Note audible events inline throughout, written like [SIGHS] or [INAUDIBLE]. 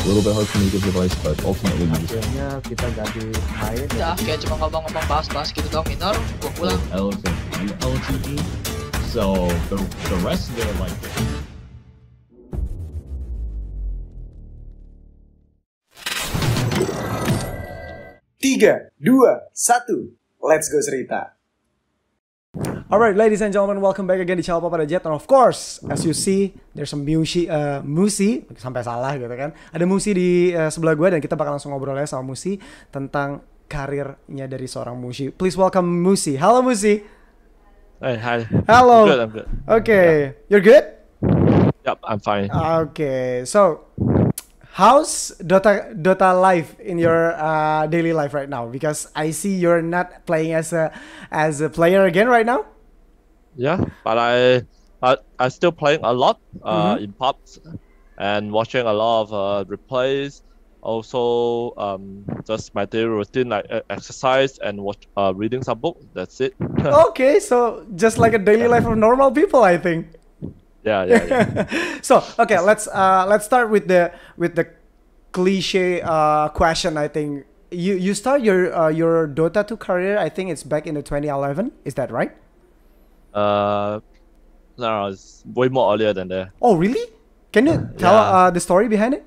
a little bit hard for me to give advice, but ultimately just akhirnya kita jadi main Ya, kayak cuma ngomong-ngomong bahas-bahas gitu doang minor, gua pulang. elephant and LTE. So the the rest they're like Tiga, dua, satu. Let's go cerita. Alright, ladies and gentlemen, welcome back again di channel Papa Jet. And of course, as you see, there's some Musi, uh, Musi, sampai salah gitu kan. Ada Musi di uh, sebelah gue dan kita bakal langsung ngobrol aja sama Musi tentang karirnya dari seorang Musi. Please welcome Musi. Halo Musi. Hey, hi. Hello. I'm good, I'm good. Okay, you're good? Yep, I'm fine. Okay, so how's Dota Dota life in your uh, daily life right now? Because I see you're not playing as a as a player again right now. Yeah, but I, I, I still playing a lot uh, Mhm. in pubs and watching a lot of uh, replays. Also, um, just my daily routine like exercise and watch, uh, reading some book. That's it. [LAUGHS] okay, so just like a daily life of normal people, I think. yeah, yeah, yeah. [LAUGHS] so okay, let's uh, let's start with the with the cliche uh, question. I think you you start your uh, your Dota 2 career. I think it's back in the 2011. Is that right? Uh, no, it's way more earlier than that. Oh, really? Can you tell Yeah. uh, the story behind it?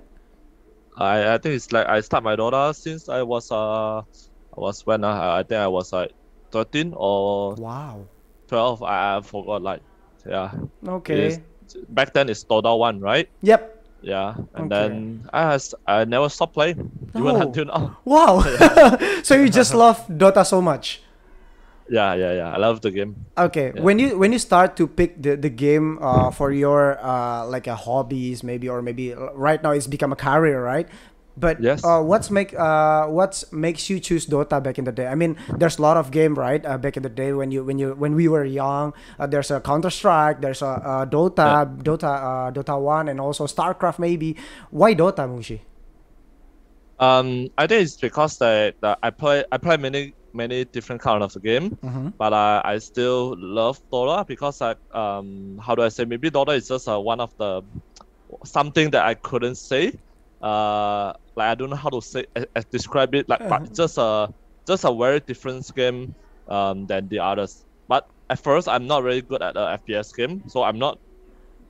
I, I think it's like I start my Dota since I was uh, I was when uh, I think I was like 13 or Wow. 12. I, I forgot like, yeah. Okay. Back then it's Dota 1, right? Yep. Yeah, and Okay. then I has I never stopped playing even Oh. until now. Wow. [LAUGHS] [LAUGHS] so you just love Dota so much. Yeah, yeah, yeah. I love the game. Okay. Yeah. When you when you start to pick the, the game uh, for your uh, like a hobbies maybe or maybe right now it's become a career, right? But Yes. uh, what's make uh, what's makes you choose Dota back in the day? I mean, there's a lot of game, right? Uh, back in the day when you when you when we were young, uh, there's a Counter Strike, there's a, uh Dota, Dota, uh, Dota One, and also Starcraft. Maybe why Dota, Mushi? Um, I think it's because that, that I play I play many many different kind of game, Mhm. but I, I still love Dota because like um how do I say maybe Dota is just uh, one of the something that I couldn't say. Uh, like I don't know how to say uh, describe it. Like, but just a just a very different game um than the others. But at first, I'm not really good at a FPS game, so I'm not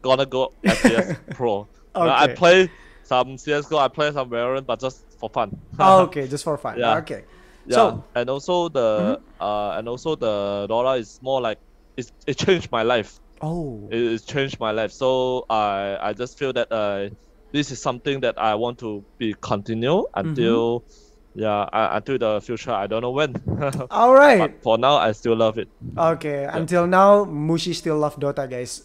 gonna go [LAUGHS] FPS pro. Uh, I play some CS:GO, I play some Valorant, but just for fun. Oh, [LAUGHS] okay, just for fun. Yeah. Okay. Yeah, So- Mm-hmm. and also the uh and also the Dota is more like it's, it [LAUGHS] changed my life. Oh. It, it changed my life. So I I just feel that uh this is something that I want to be continue until Mm-hmm. yeah I, until the future. I don't know when. [LAUGHS] All right. but for now, I still love it. Okay, until now, Mushi still love Dota, guys.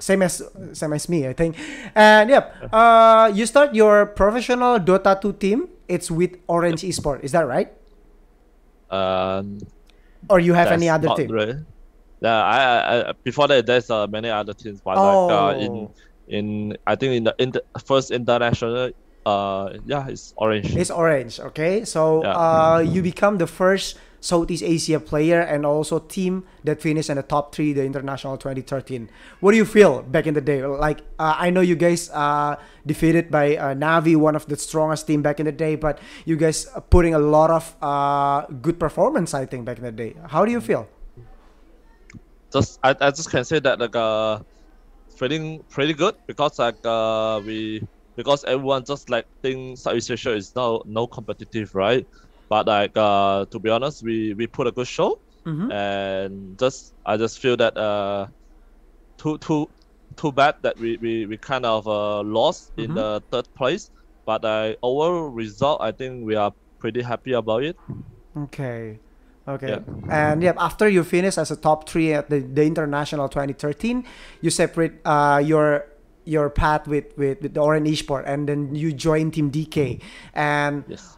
Same as same as me, I think. And yep, uh, you start your professional Dota 2 team. It's with Orange Esport. Is that right? Um, Or you have any other team? really- Yeah, I, I, before that there's uh, many other teams, but like uh, in Oh. in I think in the in the first international uh yeah it's orange. It's Orange. Okay, so Yeah. uh, you become the first Southeast Asia player and also team that finished in the top three, the international 2013. What do you feel back in the day? Like uh, I know you guys uh, defeated by uh, Navi, one of the strongest team back in the day, but you guys putting a lot of uh, good performance, I think, back in the day. How do you feel? just I, I just can say that like uh feeling pretty good because like uh we because everyone just like think Southeast Asia is no no competitive right but like uh to be honest we we put a good show Mhm. and just I just feel that uh too too too bad that we we, we kind of uh lost Mhm. in the third place but uh overall result I think we are pretty happy about it Okay. Okay. And yeah, after you finish as a top three at the, the international 2013, you separate uh, your your path with, with, with the Orange Esport and then you join Team DK. And yes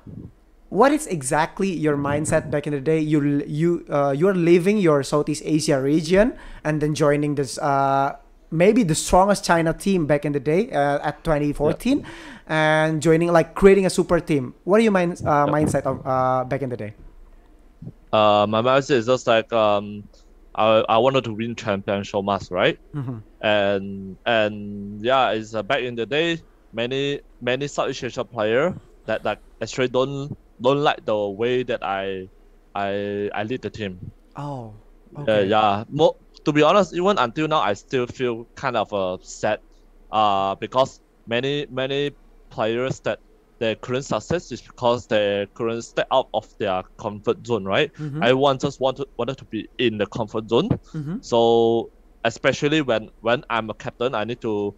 what is exactly your mindset back in the day? You you uh, you're leaving your Southeast Asia region and then joining this uh, maybe the strongest China team back in the day uh, at 2014 and joining like creating a super team. What are your mind, uh, mindset of uh, back in the day? uh, my mindset is just like um, I, I wanted to win champion so much, right? Mhm. And and yeah, it's uh, back in the day, many many Southeast Asia player that that actually don't don't like the way that I I I lead the team. Oh. Uh, Okay. yeah. Mo- to be honest, even until now, I still feel kind of uh, sad, uh, because many many players that their current success is because they couldn't step out of their comfort zone, right? Mhm. want just wanted wanted to be in the comfort zone. Mhm. So especially when when I'm a captain, I need to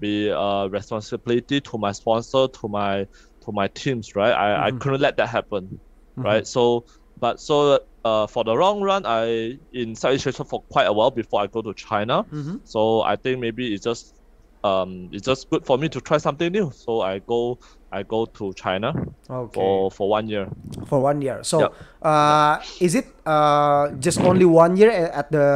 be a responsibility to my sponsor, to my to my teams, right? I, I Mhm. couldn't let that happen, Mhm. right? So but so uh, for the long run, I in Southeast Asia for quite a while before I go to China. Mhm. So I think maybe it's just um it's just good for me to try something new. So I go I go to China Okay. for for one year. for one year. So, Yep. uh, is it uh, just only one year at the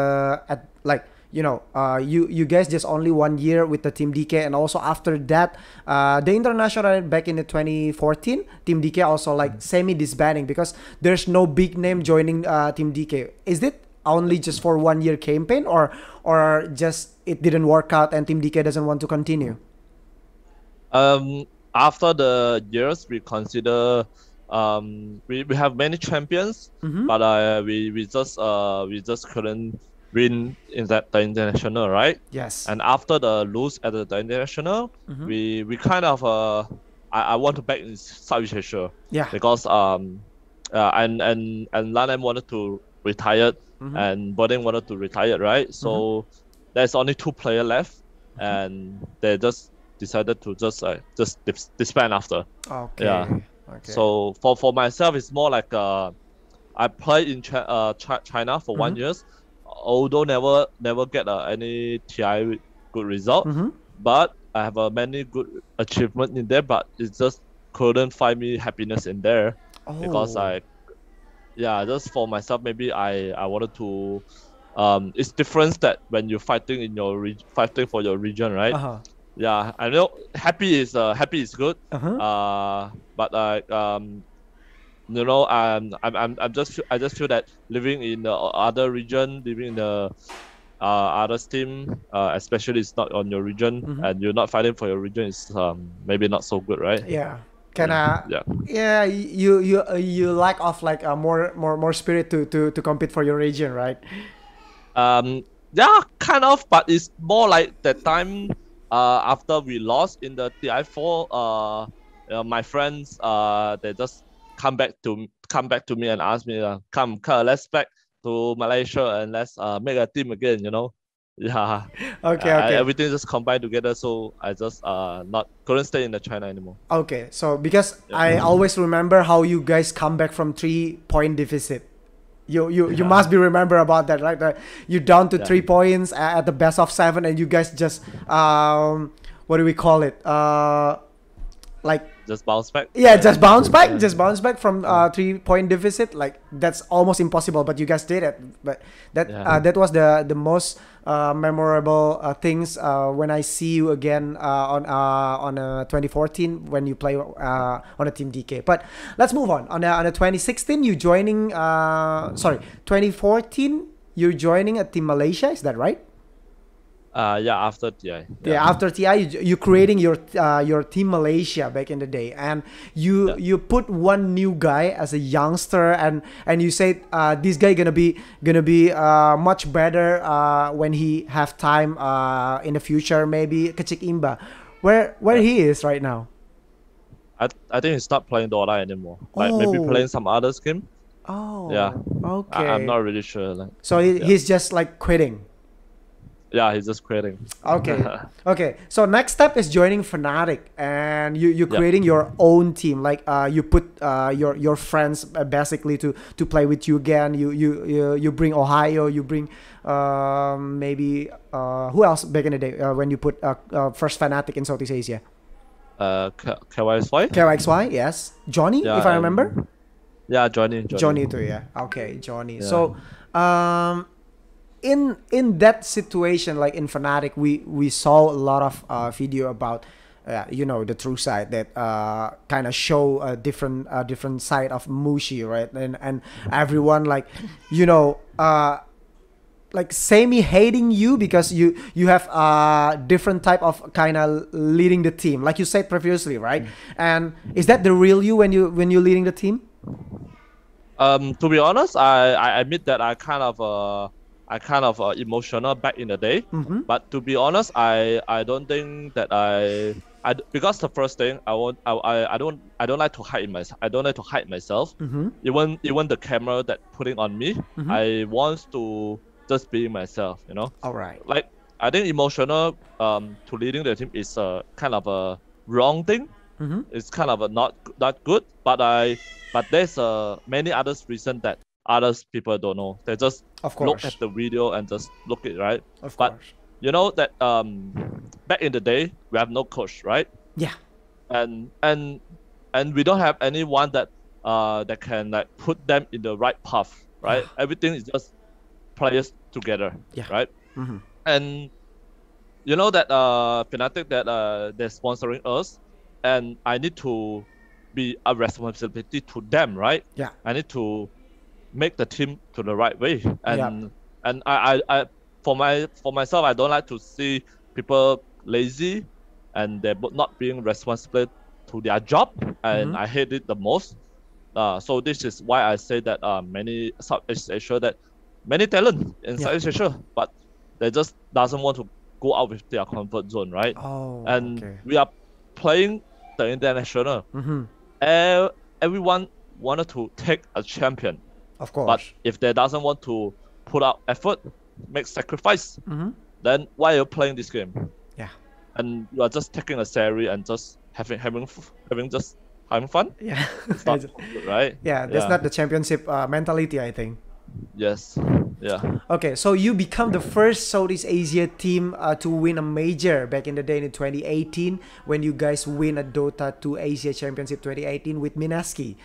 at like you know uh, you you guys just only one year with the team DK and also after that uh, the international back in the 2014 team DK also like semi disbanding because there's no big name joining uh, team DK. Is it only just for one year campaign or or just it didn't work out and team DK doesn't want to continue? Um, after the years, we consider um we, we have many champions, Mhm. but uh we, we just uh we just couldn't win in that the international, right? Yes. And after the lose at the, the international, Mhm. we we kind of uh I, I want to back in Southeast Asia yeah. because um uh, and and and LaNm wanted to retire Mhm. and BurNIng wanted to retire, right? So there's only two player left, and they just decided to just uh, just dis- disband after. Okay. yeah. Okay. So for for myself, it's more like uh, I played in Chi- uh, Chi- China for one Mhm. years, although never never get uh, any TI good result, Mhm. but I have a many good achievement in there, but it just couldn't find me happiness in there because Oh. I, yeah, just for myself, maybe I I wanted to, um, it's different that when you're fighting in your re- fighting for your region, right? Uh-huh. Yeah, I know happy is uh happy is good, Uh-huh. uh, but like um, you know, I'm I'm I'm, I'm just I just feel that living in the other region, living in the uh, other team, uh, especially it's not on your region Mhm. and you're not fighting for your region, is um maybe not so good, right? Yeah. Kind of. Yeah. Yeah. You you uh, you lack of like a more more more spirit to to to compete for your region, right? Um, yeah, kind of, but it's more like that time uh, after we lost in the TI4, uh, uh, my friends uh, they just come back to come back to me and ask me, uh, come, come, let's back to Malaysia and let's uh, make a team again, you know. [LAUGHS] Yeah, Okay. I- Okay. everything just combined together, so I just uh not couldn't stay in the China anymore. Okay. So because Yeah. I always remember how you guys come back from three point deficit. You you you must be remember about that, right? That you down to Yeah. three points at the best of seven, and you guys just um what do we call it? Uh, like Just bounce back. Yeah, just bounce back, Yeah. just bounce back from uh, three point deficit. Like that's almost impossible, but you guys did it. But that Yeah. uh, that was the the most uh, memorable uh, things uh, when I see you again uh, on uh, on uh, 2014 when you play uh, on a team DK. But let's move on. On a, on a 2016, you joining. Uh, sorry, 2014, you're joining a team Malaysia. Is that right? Uh, yeah, after TI. Yeah, after TI, you, you creating your uh, your team Malaysia back in the day, and you Yeah. you put one new guy as a youngster, and and you said uh, this guy gonna be gonna be uh, much better uh, when he have time uh, in the future, maybe Kecik Imba, where where he is right now. I, I think he's not playing Dota anymore. Like maybe Oh. playing some other game. Oh, Yeah. okay. I, I'm not really sure. Like, so he, yeah. he's just like quitting. Yeah, he's just creating. Okay. [LAUGHS] okay. So next step is joining Fnatic, and you you Yeah. creating your own team. Like uh, you put uh, your your friends uh, basically to to play with you again. You you you, you bring Ohaiyo. You bring um, maybe uh, who else back in the day uh, when you put uh, uh, first Fnatic in Southeast Asia? Uh, K- KYSY? KYXY, yes. Johnny, Yeah, if I remember. Yeah, Johnny. Johnny. Johnny too, yeah. Okay, Johnny. Yeah. So, um, in in that situation, like in Fnatic, we we saw a lot of uh, video about. Uh, you know the true side that uh, kind of show a different uh, different side of Mushi, right? And and everyone like, you know, uh, like semi hating you because you you have a different type of kind of leading the team, like you said previously, right? And is that the real you when you when you're leading the team? Um, to be honest, I, I admit that I kind of uh, I kind of uh, emotional back in the day. Mm-hmm. But to be honest, I I don't think that I I because the first thing I want I, I, I don't I don't like to hide myself. I don't like to hide myself. Mm-hmm. Even even the camera that putting on me, Mhm. I want to just be myself. You know, All right. like I think emotional um to leading the team is a kind of a wrong thing. Mm-hmm. It's kind of a not not good. But I but there's uh many others reason that others people don't know. They just Of look at the video and just look it right. Of but- course. You know that um back in the day we have no coach, right? Yeah. And and and we don't have anyone that uh that can like put them in the right path, right? [SIGHS] Everything is just players together, Yeah. right? Mhm. And you know that uh Fnatic that uh they're sponsoring us, and I need to be a responsibility to them, right? Yeah. I need to make the team to the right way, and and I, I, I for my for myself, I don't like to see people lazy, and they're not being responsible to their job, and Mhm. I hate it the most. Uh, so this is why I say that uh, many Southeast Asia that many talent in Yeah. Southeast Asia, but they just doesn't want to go out with their comfort zone, right? Oh. and okay. we are playing the international. Mm-hmm. E- everyone wanted to take a champion, Of course. but if they doesn't want to put out effort, make sacrifice, mm-hmm. then why are you playing this game? Yeah. And you are just taking a salary and just having having having just having fun. Yeah. It's [LAUGHS] not right? yeah. That's not the championship uh, mentality, I think. Yes. Yeah. Okay, so you become the first Southeast Asia team uh, to win a major back in the day in 2018 when you guys win a Dota 2 Asia Championship 2018 with Mineski.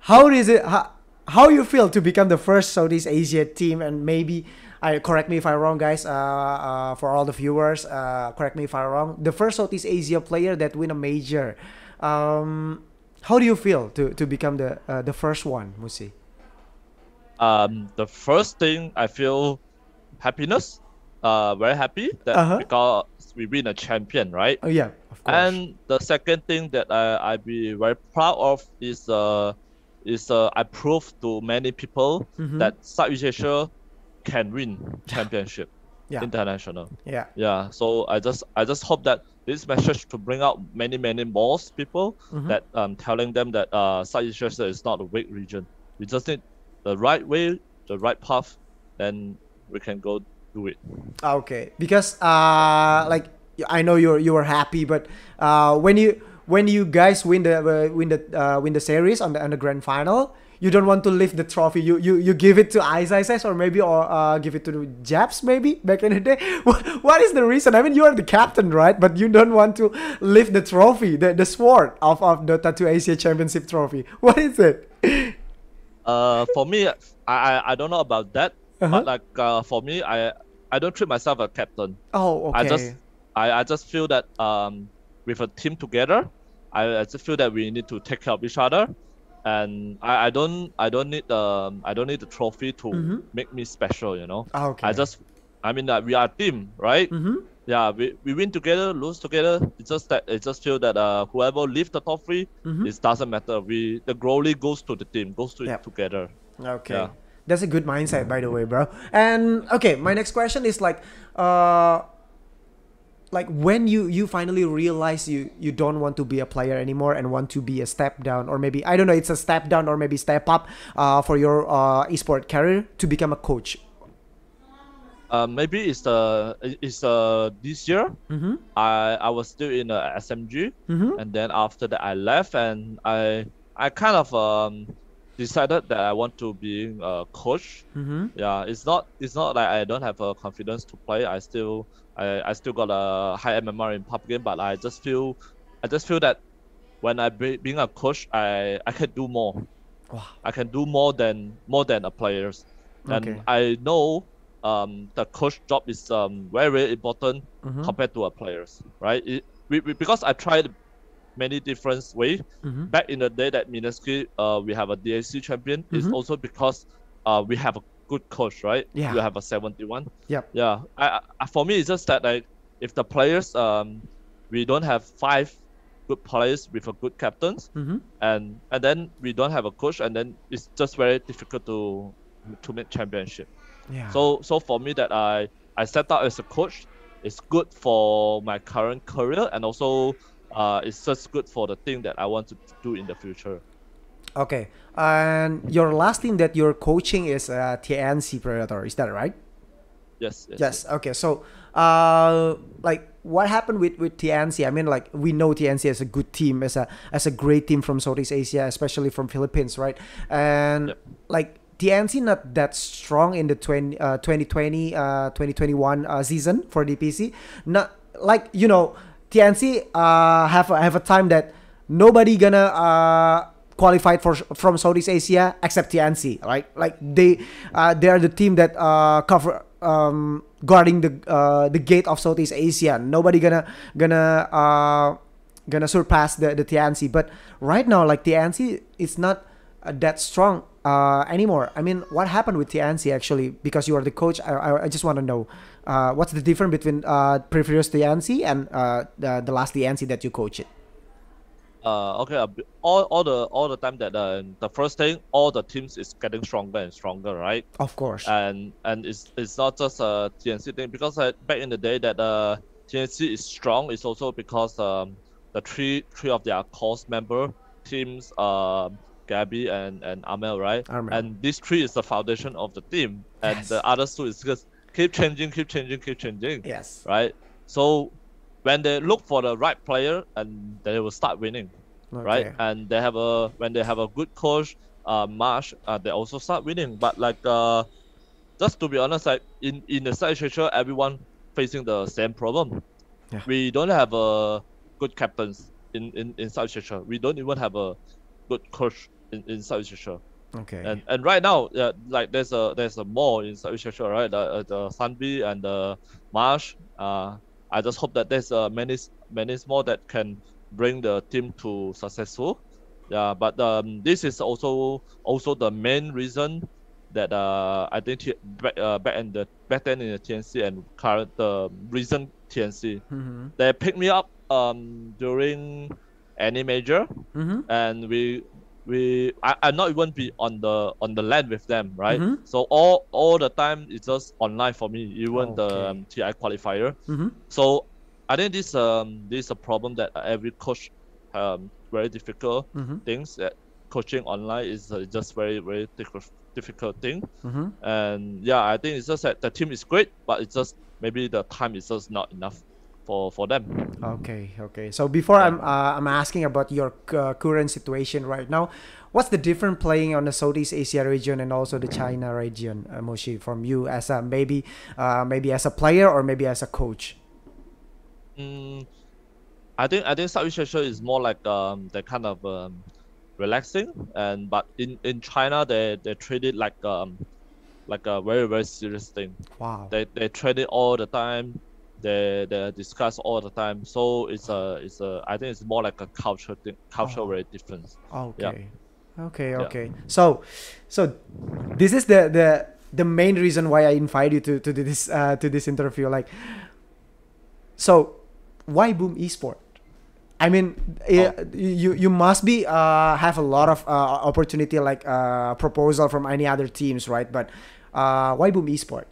How is it? How, how you feel to become the first Southeast Asia team and maybe I correct me if I'm wrong, guys. Uh, uh, for all the viewers, uh, correct me if I'm wrong. The first Southeast Asia player that win a major. Um, how do you feel to, to become the uh, the first one, Mushi? Um, the first thing I feel happiness. Uh, very happy that Uh-huh. because we win a champion, right? Oh yeah, of course. And the second thing that I I be very proud of is uh is uh I proved to many people Mhm. that Southeast Asia can win championship [LAUGHS] Yeah. international. yeah. Yeah. So I just I just hope that this message to bring out many many more people Mhm. that um telling them that uh Southeast Asia is not a weak region. We just need the right way, the right path, then we can go do it. Okay, because uh, like I know you're you were happy, but uh, when you when you guys win the uh, win the uh, win the series on the on the grand final, you don't want to lift the trophy. You you, you give it to Ice or maybe or uh, give it to the Japs maybe back in the day. [LAUGHS] What, what is the reason? I mean, you are the captain, right? But you don't want to lift the trophy, the, the sword of of the Dota 2 Asia Championship trophy. [LAUGHS] What is it? Uh, for me, I, I I don't know about that, Uh-huh. but like uh, for me, I I don't treat myself a captain. Oh, okay. I just I, I just feel that um with a team together, I, I just feel that we need to take care of each other, and I, I don't I don't need um I don't need the trophy to Mhm. make me special. You know, Ah, okay. I just I mean that we are a team, right? Mhm. Yeah, we, we win together, lose together. It's just that it just feel that uh whoever lift the top 3 Mhm. it doesn't matter. We the glory goes to the team, goes to Yep. it together. Okay. Yeah. That's a good mindset, by the way, bro. And okay, my next question is like, uh, like when you you finally realize you you don't want to be a player anymore and want to be a step down, or maybe I don't know, it's a step down or maybe step up, uh, for your uh esport career to become a coach. Uh, maybe it's the it's uh this year. Mm-hmm. I I was still in a SMG, Mm-hmm. and then after that I left, and I I kind of um decided that I want to be a coach. Mm-hmm. Yeah, it's not it's not like I don't have a confidence to play. I still I, I still got a high MMR in pub game, but I just feel I just feel that when I be, being a coach, I I can do more. Wow. I can do more than more than a players, and Okay. I know um the coach job is um very very important Mhm. compared to a players, right? It, we, we, because I tried many different ways. Mhm. Back in the day that Mineski, uh, we have a DAC champion. It's Mhm. also because uh, we have a good coach, right? Yeah. You have a 71. Yep. Yeah. I, I for me it's just that like if the players um we don't have five good players with a good captains Mhm. and and then we don't have a coach and then it's just very difficult to to make championship. Yeah. So so for me that I I set out as a coach, it's good for my current career and also uh, it's just good for the thing that I want to do in the future. Okay. And your last thing that you're coaching is uh, TNC Predator. Is that right? Yes. Yes. Yes. Okay. So, uh, like, what happened with with TNC? I mean, like, we know TNC as a good team, as a as a great team from Southeast Asia, especially from Philippines, right? And Yep. like TNC not that strong in the 20, uh, 2020 uh, 2021 uh, season for DPC. Not like you know TNC uh, have a, have a time that nobody gonna uh, qualified for from Southeast Asia except TNC, right? Like they uh, they are the team that uh, cover um, guarding the uh, the gate of Southeast Asia. Nobody gonna gonna uh, gonna surpass the the TNC. But right now, like TNC, it's not uh, that strong uh, anymore. I mean, what happened with TNC actually? Because you are the coach, I, I just want to know uh, what's the difference between uh, previous TNC and uh, the the last TNC that you coach it. Uh, okay. All, all the all the time that uh, the first thing, all the teams is getting stronger and stronger, right? Of course. and and it's it's not just a TNC thing because uh, back in the day that uh, TNC is strong is also because um, the three three of their course member teams um Gabby and and Armel right Armel. and these three is the foundation of the team and Yes. the other two is just keep changing keep changing keep changing yes. right so when they look for the right player and they will start winning right? And they have a when they have a good coach, uh, Marsh, uh, they also start winning. But like uh, just to be honest, like in in the South Asia, everyone facing the same problem. Yeah. We don't have a good captains in in in South Asia. We don't even have a good coach in in South Asia. Okay. And and right now, yeah, like there's a there's a more in South Asia, right? The uh, the Sunbi and the Marsh. Uh, I just hope that there's uh, many many more that can bring the team to successful. Yeah, but um, this is also also the main reason that uh, I think T- back, uh, back in the back then in the TNC and current the recent TNC, mm-hmm. they picked me up um during any major Mm-hmm. and we we I, I not even be on the on the land with them right Mhm. so all all the time it's just online for me even Okay. the um, ti qualifier Mm-hmm. so i think this um this is a problem that every coach um very difficult Mm-hmm. things that coaching online is uh, just very very difficult difficult thing Mm-hmm. and yeah i think it's just that the team is great but it's just maybe the time is just not enough for for them Okay, okay. So before I'm uh, I'm asking about your uh, current situation right now, what's the difference playing on the Southeast Asia region and also the China region, uh, Mushi, from you as a maybe uh, maybe as a player or maybe as a coach? Mm, I think I think Southeast Asia is more like um they kind of um, relaxing and but in, in China they, they treat it like um like a very very serious thing. Wow. They they treat it all the time. They they discuss all the time. So it's a it's a I think it's more like a culture thing cultural Oh. very difference. Okay. Okay, Yeah. okay. So so this is the the the main reason why I invite you to to do this uh, to this interview like so why boom esport I mean, eh, you you must be uh, have a lot of uh, opportunity like uh, proposal from any other teams, right? But uh, why boom esport?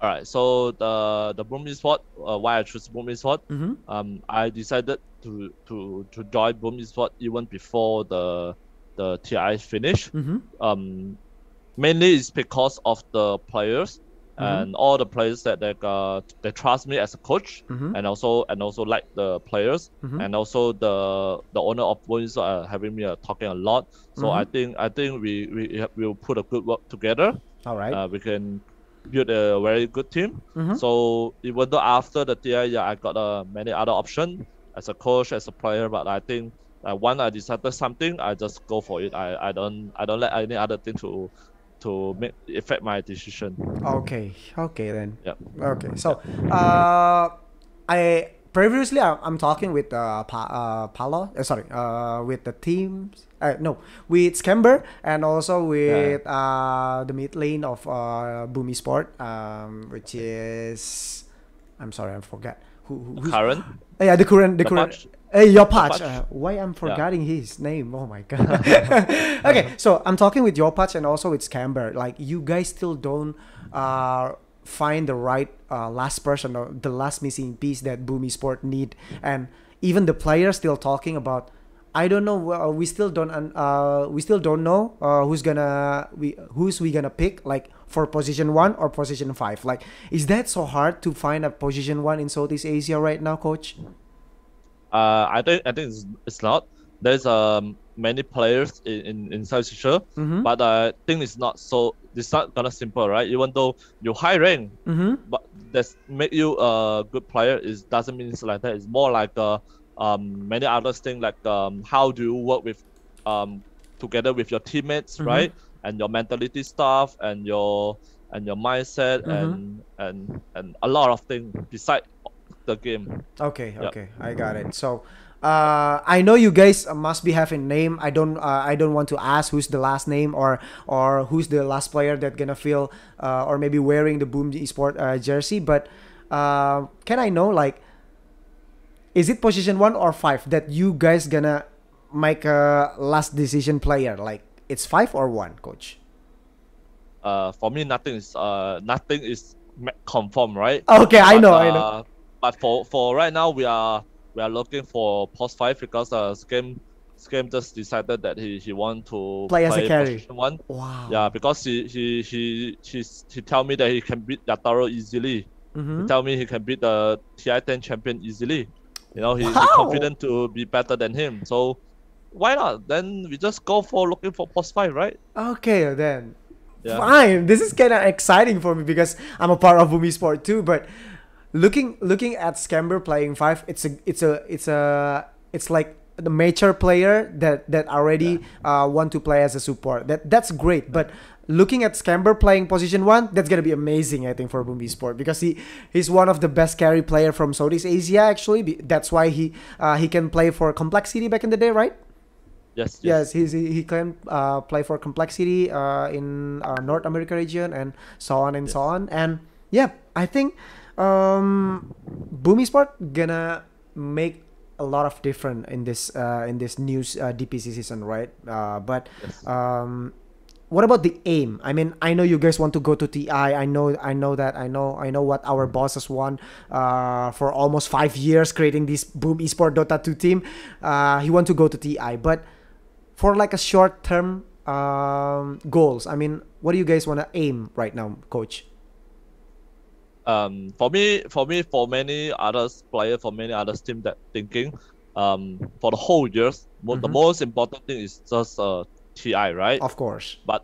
All right. So the the Boom Esport, uh, why I choose Boom Esport, Mm-hmm. um, I decided to to to join Boom Esport even before the the TI finish. Mm-hmm. um, mainly it's because of the players Mhm. and all the players that they uh, they trust me as a coach Mhm. and also and also like the players Mhm. and also the the owner of Bones are having me uh, talking a lot. So I Mhm. think I think we we will put a good work together. All right. Uh, we can build a very good team. Mhm. So even though after the TI, yeah, I got uh, many other options as a coach, as a player, but I think uh, when I decided something, I just go for it. I, I don't I don't let any other thing to to make affect my decision. Okay, okay then. Yep. Okay, so uh, I previously I, I'm talking with uh, pa- uh Palo. Uh, sorry, uh, with the teams. Uh, no, with Scamber and also with uh the mid lane of uh Boom Esport, um, which is I'm sorry, I forgot who. who who's, Karen. Uh, yeah, the current, the current. Yopaj. Hey, Yopaj. Yopaj. Uh, why I'm forgetting his name? Oh my god. [LAUGHS] okay, so I'm talking with Yopaj and also with Scamber. Like you guys still don't uh find the right uh, last person or the last missing piece that Boom Esport need, and even the players still talking about. I don't know. We still don't. Uh, we still don't know uh, who's gonna we who's we gonna pick. Like for position one or position five. Like, is that so hard to find a position one in Southeast Asia right now, Coach? Uh, I think I think it's, it's not. There's um many players in in, in South Asia, Mm-hmm. but I think it's not so. It's not gonna simple, right? Even though you high rank, Mm-hmm. but that's make you a good player is doesn't mean it's like that. It's more like uh, um many other things like um how do you work with um together with your teammates, Mhm. right? And your mentality stuff and your and your mindset Mhm. and and and a lot of things beside the game. Okay, Yep. okay, I got it. So, uh, I know you guys must be having name. I don't, uh, I don't want to ask who's the last name or or who's the last player that gonna feel uh, or maybe wearing the Boom Esport uh, jersey. But uh, can I know like, is it position one or five that you guys gonna make a last decision player? Like it's five or one, coach? Uh, for me, nothing is uh nothing is confirmed, right? Okay, I But, know, I know. But for for right now, we are we are looking for post five because uh, Skem Skem just decided that he he want to Play as a carry. one. Wow. Yeah, because he he he he he tell me that he can beat Yatoro easily. Mm-hmm. He tell me he can beat the TI 10 champion easily. You know, he, Wow. confident to be better than him. So why not? Then we just go for looking for post five, right? Okay, then. Yeah. Fine. This is kind of exciting for me because I'm a part of Boom Esport too. But looking looking at Scamber playing five, it's a it's a it's a it's like the mature player that that already uh, want to play as a support. That that's great. But looking at Scamber playing position one, that's gonna be amazing. I think for Boom Esport because he he's one of the best carry player from Southeast Asia. Actually, that's why he uh, he can play for Complexity back in the day, right? Yes. Yes, he's, he he can uh, play for Complexity uh, in uh, North America region and so on and so on. And yeah, I think um, Boom Esport gonna make a lot of different in this uh, in this new uh, DPC season, right? Uh, but Yes. um, what about the aim? I mean, I know you guys want to go to TI. I know, I know that. I know, I know what our bosses want. Uh, for almost five years creating this Boom Esport Dota 2 team, uh, he want to go to TI. But for like a short term um, goals, I mean, what do you guys want to aim right now, coach? Um for me for me for many others players, for many others team that thinking um for the whole years mo- the most important thing is just uh ti right Of course. but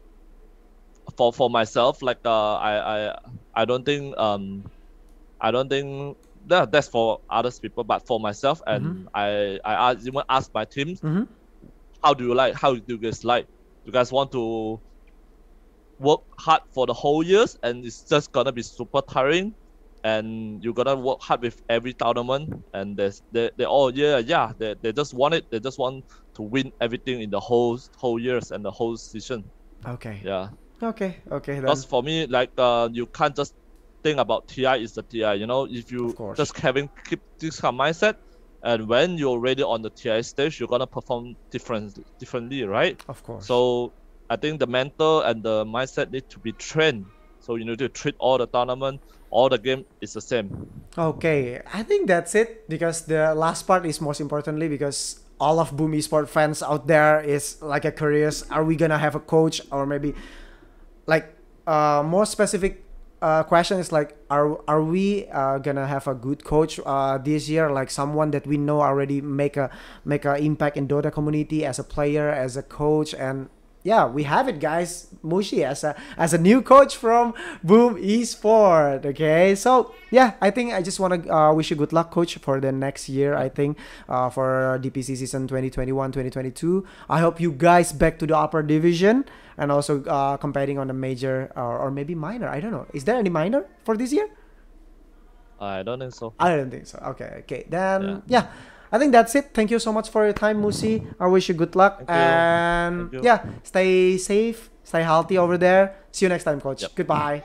for for myself like uh i i i don't think um i don't think that, that's for others people but for myself and i i ask, even ask my teams Mm-hmm. how do you like how do you guys like Do you guys want to work hard for the whole years and it's just gonna be super tiring and you're gonna work hard with every tournament and there's they, they all yeah yeah they, they just want it they just want to win everything in the whole whole years and the whole season Okay. yeah Okay. Okay. Then. because for me like uh you can't just think about ti is the ti you know if you just having keep this kind of mindset and when you're already on the ti stage you're gonna perform different differently right Of course. so I think the mental and the mindset need to be trained. So you need to treat all the tournament, all the game is the same. Okay, I think that's it because the last part is most importantly because all of Boom Esport fans out there is like a curious are we gonna have a coach or maybe like uh more specific uh question is like are are we uh gonna have a good coach uh this year like someone that we know already make a make a impact in Dota community as a player as a coach and yeah, we have it, guys. Mushi as a as a new coach from Boom Esport. Okay, so yeah, I think I just want to uh, wish you good luck, coach, for the next year. I think uh, for DPC season 2021-2022. I hope you guys back to the upper division and also uh, competing on the major or, or maybe minor. I don't know. Is there any minor for this year? I don't think so. I don't think so. Okay, okay. Then yeah. I think that's it. Thank you so much for your time, Mushi. I wish you good luck Thank and yeah, stay safe, stay healthy over there. See you next time, coach. Yep. Goodbye.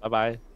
Bye bye.